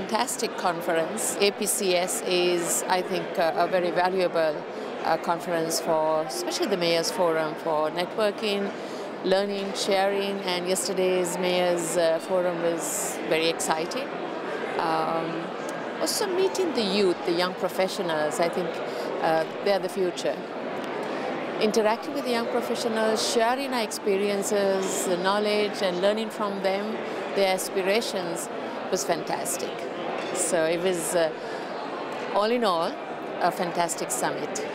fantastic conference. APCS is, I think, a very valuable uh, conference for, especially the Mayors Forum for networking, learning, sharing, and yesterday's Mayors uh, Forum was very exciting. Um, also meeting the youth, the young professionals, I think uh, they're the future. Interacting with the young professionals, sharing our experiences, knowledge, and learning from them, their aspirations was fantastic. So it was, uh, all in all, a fantastic summit.